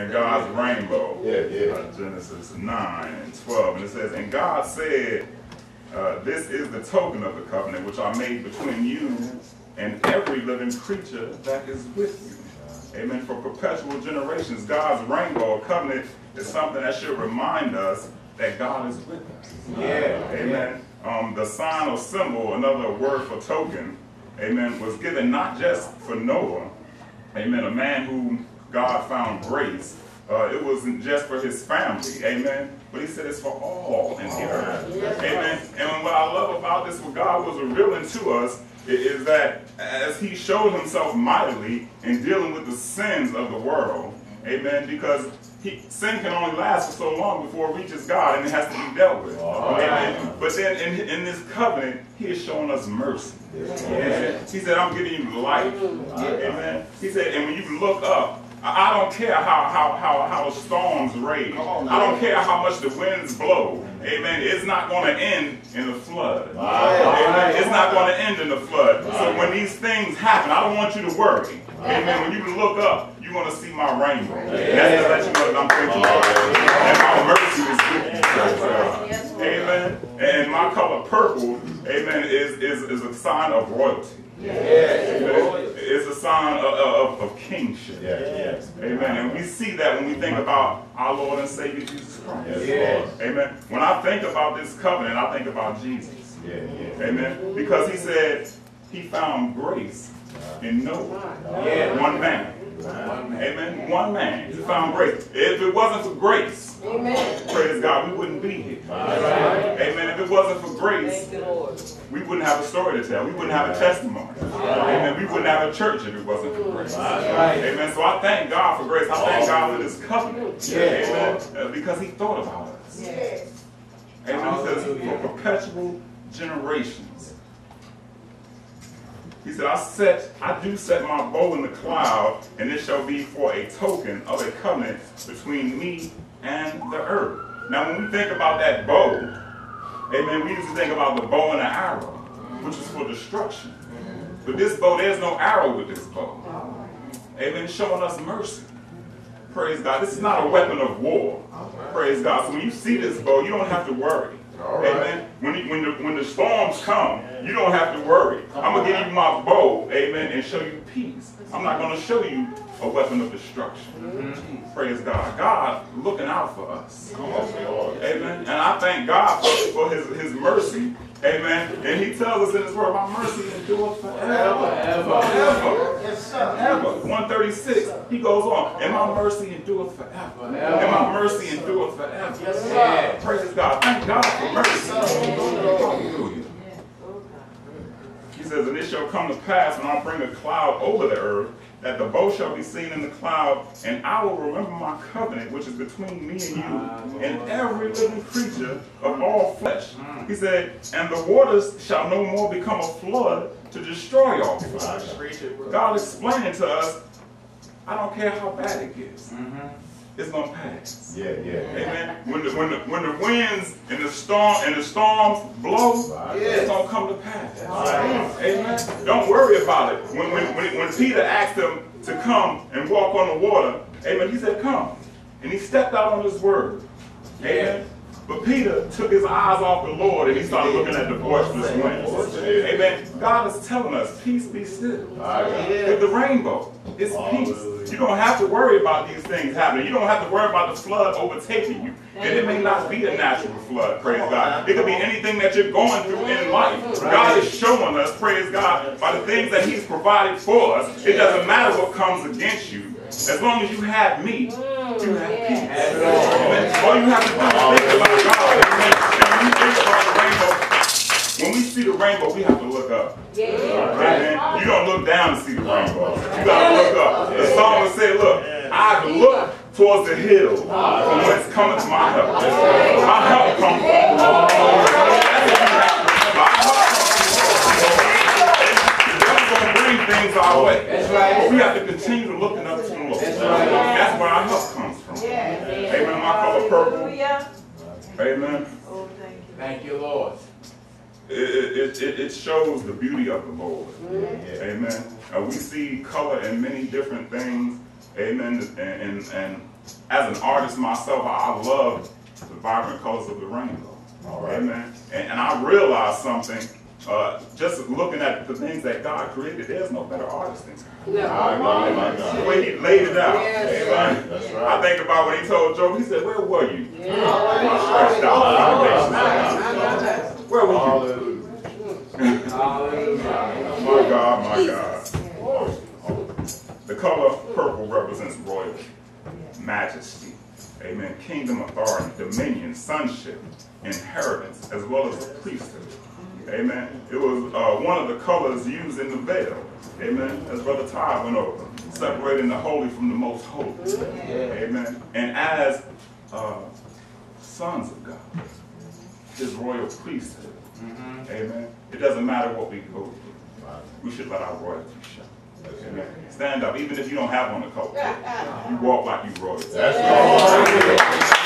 And God's rainbow. Yeah, yeah. Uh, Genesis 9 and 12. And it says, And God said, uh, This is the token of the covenant which I made between you and every living creature that is with you. Amen. For perpetual generations, God's rainbow covenant is something that should remind us that God is with us. Yeah. Amen. Um, the sign or symbol, another word for token, amen, was given not just for Noah, amen, a man whom God found grace. Uh, it wasn't just for his family, amen, but he said it's for all in the earth, amen. And what I love about this, what God was revealing to us, is that as he showed himself mightily in dealing with the sins of the world, amen, because he, sin can only last for so long before it reaches God and it has to be dealt with. Amen. But then in, in this covenant, he is showing us mercy. Amen. He said, I'm giving you life. Amen. He said, and when you look up, I don't care how, how, how, how the storms rage. I don't care how much the winds blow. Amen. It's not going to end in the flood. Amen. It's not going to end in the flood. So when these things happen, I don't want you to worry. Amen. When you look up, you're going to see my rainbow. That's to let you know that I'm thinking about you. And my mercy is with you. Amen. And my color purple, amen, is, is, is a sign of royalty. Amen. It's a sign of, of, of kingship. Amen. And we see that when we think about our Lord and Savior Jesus Christ. Amen. When I think about this covenant, I think about Jesus. Amen. Because he said he found grace in Noah. One man. Amen. One man. He found grace. If it wasn't for grace, Amen. praise God, we wouldn't be here. Amen. If it wasn't for grace, Thank you, Lord. We wouldn't have a story to tell. We wouldn't have a testimony. Amen. We wouldn't have a church if it wasn't for grace. Amen. So I thank God for grace. I thank God for this covenant. Amen. Uh, Because he thought about us. Amen. He says for perpetual generations. He said, I set, I do set my bow in the cloud, and it shall be for a token of a covenant between me and the earth. Now, when we think about that bow, amen, we used to think about the bow and the arrow, which is for destruction. But this bow, there's no arrow with this bow. Amen. It's showing us mercy. Praise God. This is not a weapon of war. Praise God. So when you see this bow, you don't have to worry. Amen. When, you, when, the, when the storms come, you don't have to worry. I'm going to give you my bow, amen, and show you peace. I'm not going to show you a weapon of destruction. Mm-hmm. Praise God. God looking out for us. Amen. And I thank God for, for his, his mercy. Amen. And he tells us in his word, my mercy endureth forever. Forever. Forever. 136, he goes on, and my mercy endureth forever. And my mercy endureth forever. Praise God. Thank God for mercy. Hallelujah. He says, And it shall come to pass when I bring a cloud over the earth, that the bow shall be seen in the cloud, and I will remember my covenant which is between me and you, and every living creature of all flesh. He said, And the waters shall no more become a flood to destroy all flesh. God explaining to us, I don't care how bad it gets. It's gonna pass. Yeah, yeah. Amen. When the when the when the winds and the storm and the storms blow, it's gonna come to pass. Amen. Don't worry about it. When when when, when Peter asked him to come and walk on the water, Amen. He said, "Come," and he stepped out on his word. Amen. But Peter took his eyes off the Lord and he started looking at the boisterous winds. Amen. God is telling us, peace be still. With the rainbow, it's peace. You don't have to worry about these things happening. You don't have to worry about the flood overtaking you. And it may not be a natural flood, praise God. It could be anything that you're going through in life. God is showing us, praise God, by the things that He's provided for us. It doesn't matter what comes against you. As long as you have me, you mm, have peace. Amen. All you have to do is think about God. And when you think about the rainbow, when we see the rainbow, we have to look up. Amen. You don't look down to see the rainbow. You gotta look up. The psalmist said, look, I look towards the hill from whence cometh my help. My help comes from things our way. That's right. But we have to continue to looking up to the Lord. That's right. That's where our help comes from. Amen. My color purple. Hallelujah. Amen. Oh, thank you. Thank you, Lord. It, it, it, it shows the beauty of the Lord. Amen. Uh, we see color in many different things. Amen. And, and, and as an artist myself, I I love the vibrant colors of the rainbow. All right. Amen. And, and I realized something, uh, just looking at the things that God created, there's no better artist than God. My God, my The way he laid it out. Yes. Amen. That's I think about when he told Job, he said, Where were you? Yeah. Stretched out Oh, foundations my, of my, my, Where were you? Hallelujah. My God, my God. The color purple represents royalty, majesty, amen, kingdom authority, dominion, sonship, inheritance, as well as the priesthood. Amen. It was uh, one of the colors used in the veil. Amen. As Brother Todd went over, separating the holy from the most holy. Amen. And as uh, sons of God, his royal priesthood. Amen. It doesn't matter what we go through. We should let our royalty show. Amen. Stand up, even if you don't have on a coat. You walk like you royalty. That's right.